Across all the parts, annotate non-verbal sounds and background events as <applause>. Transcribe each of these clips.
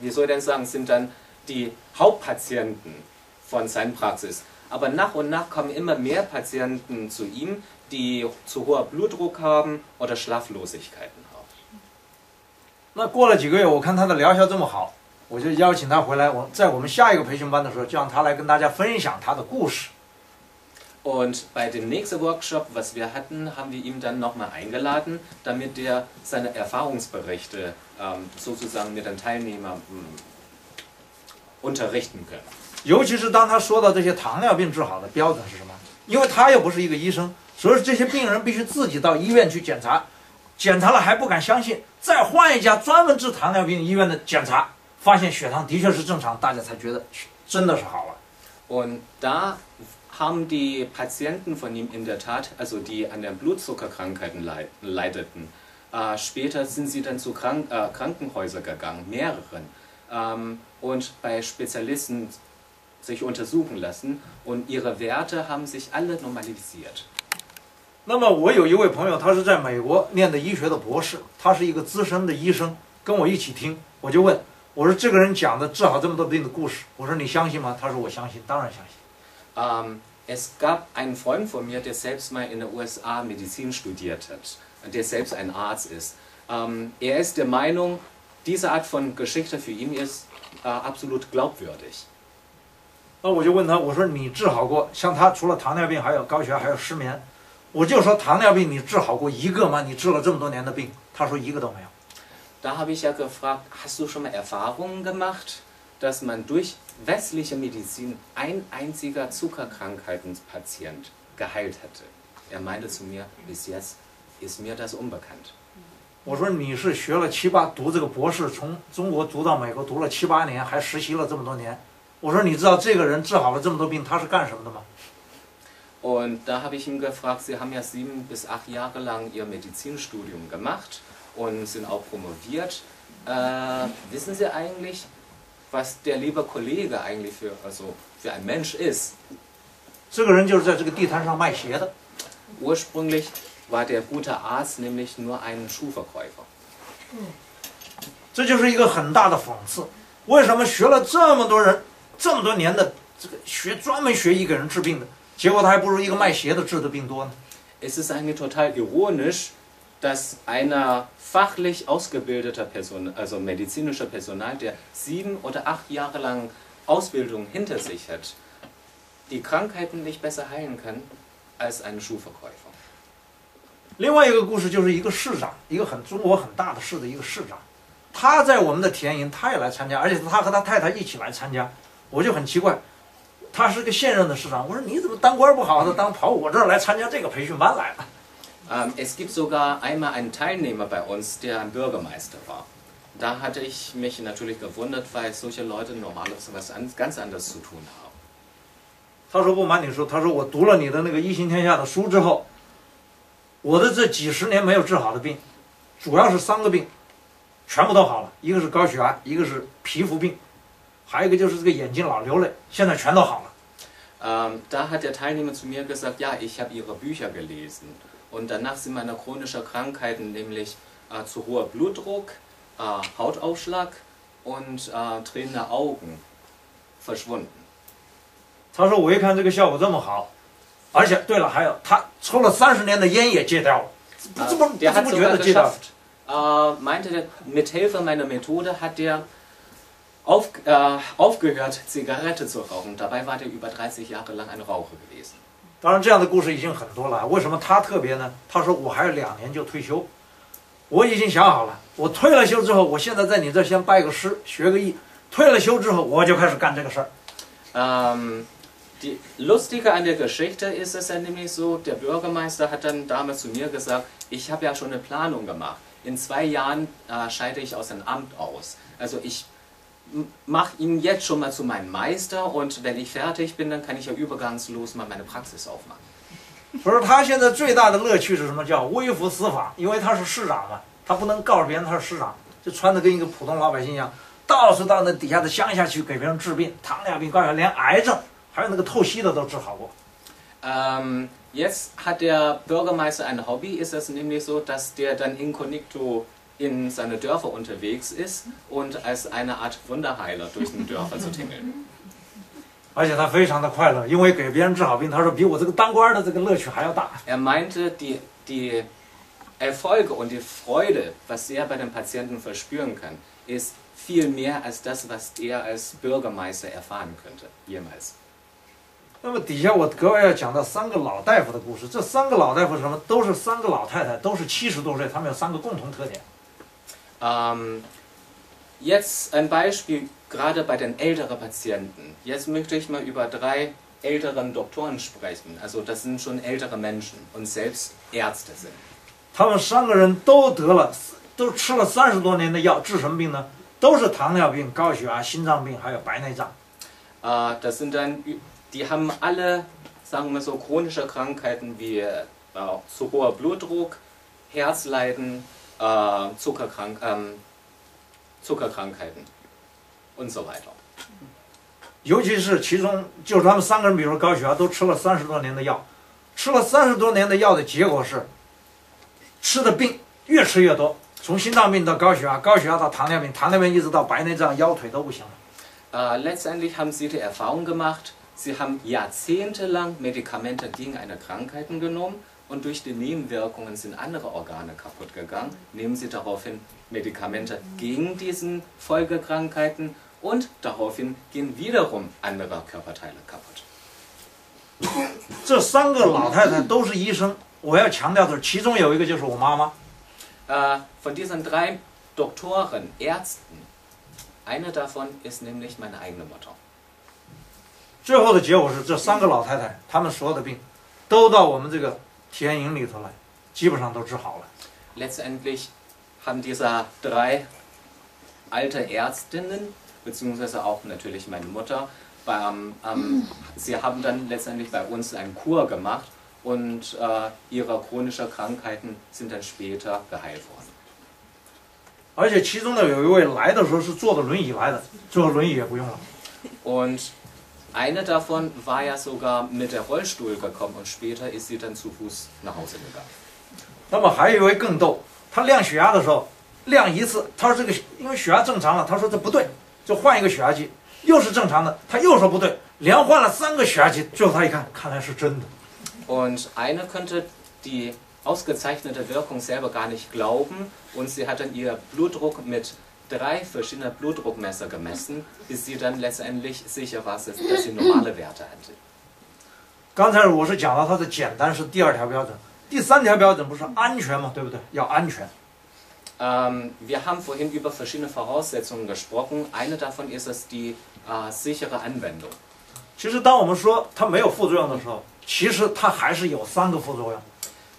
wie soll ich denn sagen, sind dann die Hauptpatienten von seiner Praxis. Aber nach und nach kommen immer mehr Patienten zu ihm, die zu hoher Blutdruck haben oder Schlaflosigkeiten haben. 那过了几个月，我看他的疗效这么好，我就邀请他回来。我在我们下一个培训班的时候，就让他来跟大家分享他的故事。 Und bei dem nächsten Workshop, was wir hatten, haben wir ihn dann nochmal eingeladen, damit er seine Erfahrungsberichte ähm, sozusagen mit den Teilnehmern ähm, unterrichten kann. 尤其是当他说到这些糖尿病治好的标准是什么？因为他又不是一个医生，所以这些病人必须自己到医院去检查，检查了还不敢相信，再换一家专门治糖尿病医院的检查，发现血糖的确是正常，大家才觉得真的是好了。 Und da haben die Patienten von ihm in der Tat, also die an der Blutzuckerkrankheiten leid, leideten, äh, später sind sie dann zu Krank äh, Krankenhäusern gegangen, mehreren, ähm, und bei Spezialisten sich untersuchen lassen und ihre Werte haben sich alle normalisiert. 那么我有一位朋友，他是在美国念的医学的博士，他是一个资深的医生，跟我一起听，我就问我说这个人讲的治好这么多病的故事，我说你相信吗？他说我相信，当然相信。 Ähm, es gab einen Freund von mir, der selbst mal in den USA Medizin studiert hat, der selbst ein Arzt ist. Ähm, er ist der Meinung, diese Art von Geschichte für ihn ist äh, absolut glaubwürdig. 那我就问他，我说你治好过像他除了糖尿病，还有高血压，还有失眠，我就说糖尿病你治好过一个吗？你治了这么多年的病，他说一个都没有。 Da habe ich ja gefragt, hast du schon mal Erfahrungen gemacht, dass man durch westliche Medizin ein einziger Zuckerkrankheitenpatient geheilt hätte? Er meinte zu mir, bis jetzt ist mir das unbekannt. 我说你是学了七八读这个博士，从中国读到美国读了七八年，还实习了这么多年。我说你知道这个人治好了这么多病，他是干什么的吗？ Und da habe ich ihn gefragt, Sie haben ja sieben bis acht Jahre lang Ihr Medizinstudium gemacht und sind auch promoviert. Äh, wissen Sie eigentlich, was der liebe Kollege eigentlich für, also für ein Mensch ist? 这个人就是在这个地摊上卖鞋的。 Ursprünglich war der gute Arzt nämlich nur ein Schuhverkäufer. 这就是一个很大的讽刺。为什么学了这么多人这么多年的这个学专门学医给人治病的，结果他还不如一个卖鞋的治的病多呢？ Es ist eigentlich total ironisch, dass einer fachlich ausgebildeter Person, also medizinischer Personal, der sieben oder acht Jahre lang Ausbildung hinter sich hat, die Krankheiten nicht besser heilen kann als ein Schuhverkäufer. 另外一个故事就是一个市长，一个很中国很大的市的一个市长，他在我们的田营，他也来参加，而且他和他太太一起来参加，我就很奇怪，他是个现任的市长，我说你怎么当官不好的，当跑我这儿来参加这个培训班来了？Ähm, es gibt sogar einmal einen Teilnehmer bei uns, der ein Bürgermeister war. Da hatte ich mich natürlich gewundert, weil solche Leute normalerweise was an, ganz anderes zu tun haben. 他说不瞒你说，他说我读了你的那个《一心天下》的书之后，我的这几十年没有治好的病，主要是三个病，全部都好了。一个是高血压，一个是皮肤病，还有一个就是这个眼睛老流泪，现在全都好了。Ähm, da hat der Teilnehmer zu mir gesagt, ja, ich habe Ihre Bücher gelesen. Und danach sind meine chronischen Krankheiten, nämlich äh, zu hoher Blutdruck, äh, Hautausschlag und äh, tränende Augen, verschwunden. 他说我一看这个效果这么好，而且对了，还有他抽了三十年的烟也戒掉了，不 Äh, 这么不 hat 么觉得戒掉了。geschafft, äh, meinte der, mit Hilfe meiner Methode hat der auf, äh, aufgehört, Zigarette zu rauchen. Dabei war der über 30 Jahre lang ein Raucher gewesen. 当然，这样的故事已经很多了。为什么他特别呢？他说我还有两年就退休，我已经想好了，我退了休之后，我现在在你这儿先拜个师，学个艺。退了休之后，我就开始干这个事儿。Ähm, die Lustige an der Geschichte ist es ja nämlich so, der Bürgermeister hat dann damals zu mir gesagt, ich habe ja schon eine Planung gemacht. In zwei Jahren äh, scheide ich aus dem Amt aus. Also ich mache ihn jetzt schon mal zu meinem Meister und wenn ich fertig bin, dann kann ich ja übergangslos mal meine Praxis aufmachen. <laughs> 所以说他现在最大的乐趣是什么？叫微服私访，因为他是市长嘛，他不能告诉别人他是市长，就穿的跟一个普通老百姓一样，到处到那底下的乡下去给别人治病，糖尿病、高血压，连癌症， 还有那个透析的都治好过。 Ähm, jetzt hat der Bürgermeister ein Hobby, ist es nämlich so, dass der dann inkognito in seine Dörfer unterwegs ist und als eine Art Wunderheiler durch die Dörfer zu tingeln. 而且他非常的快乐，因为给别人治好病，他说比我这个当官的这个乐趣还要大。 Er meinte, die, die Erfolge und die Freude, was er bei den Patienten verspüren kann, ist viel mehr als das, was er als Bürgermeister erfahren könnte, jemals. 那么底下我格外要讲到三个老大夫的故事，这三个老大夫是什么？都是三个老太太，都是七十多岁，他们有三个共同特点。Ähm, jetzt ein Beispiel gerade bei den älteren Patienten. Jetzt möchte ich mal über drei älteren Doktoren sprechen. Also das sind schon ältere Menschen und selbst Ärzte sind. 他们三个人都得了，都吃了三十多年的药，治什么病呢？都是糖尿病、高血压、心脏病，还有白内障。Äh, das sind dann, ü- die haben alle, sagen wir so, chronische Krankheiten wie äh, zu hoher Blutdruck, Herzleiden, äh, Zuckerkrank, ähm, Zuckerkrankheiten und so weiter. 尤其是其中，就是他们三个人，比如说高血压，都吃了三十多年的药，吃了三十多年的药的结果是，吃的病越吃越多，从心脏病到高血压，高血压到糖尿病，糖尿病一直到白内障，腰腿都不行了。 Äh, letztendlich haben sie die Erfahrung gemacht, sie haben jahrzehntelang Medikamente gegen eine Krankheit genommen und durch die Nebenwirkungen sind andere Organe kaputt gegangen. Nehmen sie daraufhin Medikamente gegen diesen Folgekrankheiten und daraufhin gehen wiederum andere Körperteile kaputt. <laughs> 这三个老太太都是医生，我要强调的是，其中有一个就是我妈妈。 Äh, von diesen drei Doktoren, Ärzten, eine davon ist nämlich meine eigene Mutter. 最后的结果是，这三个老太太，她们所有的病，都到我们这个体验营里头来，基本上都治好了。 Letztendlich haben diese drei alte Ärztinnen, beziehungsweise auch natürlich meine Mutter, beim, ähm, sie haben dann letztendlich bei uns einen Kur gemacht und äh, ihre chronischen Krankheiten sind dann später geheilt worden. 而且其中呢，有一位来的时候是坐着轮椅来的，最后轮椅也不用了。 Und eine davon war ja sogar mit der Rollstuhl gekommen und später ist sie dann zu Fuß nach Hause gegangen. 那么还有一位更逗，他量血压的时候，量一次，他说这个因为血压正常了，他说这不对，就换一个血压计，又是正常的，他又说不对，连换了三个血压计，最后他一看，看来是真的。 Und eine könnte die ausgezeichnete Wirkung selber gar nicht glauben und sie hat dann ihr Blutdruck mit drei verschiedenen Blutdruckmesser gemessen, bis sie dann letztendlich sicher war, dass dass sie normale Werte hatte. <clears throat> 刚才我是讲到它的简单是第二条标准，第三条标准不是安全吗？对不对？要安全。 Ähm, wir haben vorhin über verschiedene Voraussetzungen gesprochen. Eine davon ist es die äh, sichere Anwendung. 其实当我们说它没有副作用的时候，其实它还是有三个副作用。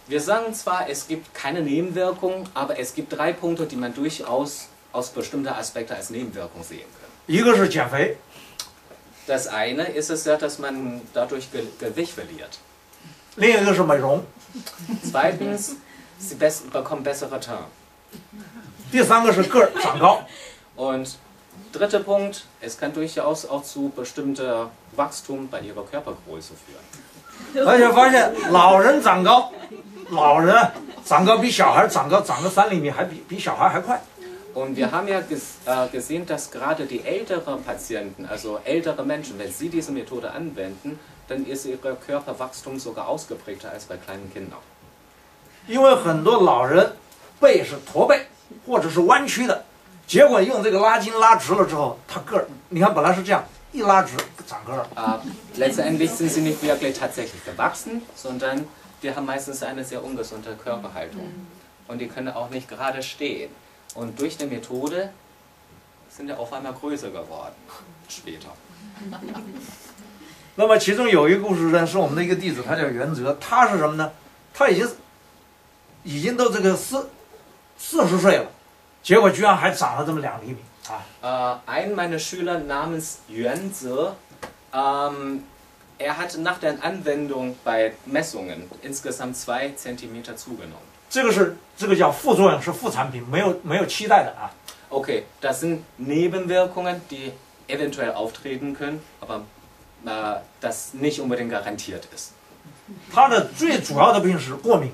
Wir sagen zwar, es gibt keine Nebenwirkungen, aber es gibt drei Punkte, die man durchaus aus bestimmten Aspekten als Nebenwirkung sehen kann. 一个是减肥， Das eine ist es ja, dass man dadurch Ge Gewicht verliert. 另一个是美容， Zweitens, sie bess bekommen bessere Teint. 第三个是个儿长高。 Und dritter Punkt, es kann durchaus auch zu bestimmter Wachstum bei ihrer Körpergröße führen. 而且发现老人长高，老人长高比小孩长高长个三厘米，还比比小孩还快。 Und wir haben ja ges äh, gesehen, dass gerade die älteren Patienten, also ältere Menschen, wenn sie diese Methode anwenden, dann ist ihr Körperwachstum sogar ausgeprägter als bei kleinen Kindern. 因为很多老人背是驼背或者是弯曲的，结果用这个拉筋拉直了之后，他个儿，你看本来是这样，一拉直长个儿。 Äh, letztendlich sind sie nicht wirklich tatsächlich gewachsen, sondern die haben meistens eine sehr ungesunde Körperhaltung. Und die können auch nicht gerade stehen. Und durch die Methode sind die auf einmal größer geworden später. <laughs> 那么其中有一个故事呢，是我们的一个弟子，他叫袁泽，他是什么呢？他已经已经都这个四四十岁了，结果居然还长了这么两厘米啊！ Äh, ein meiner Schüler namens Yuan Zi, ähm, er hat nach der Anwendung bei Messungen insgesamt zwei Zentimeter zugenommen. 这个是这个叫副作用，是副产品，没有没有期待的啊。Okay, das sind Nebenwirkungen, die eventuell auftreten können, aber äh, das nicht unbedingt garantiert ist. 它的最主要的病是过敏，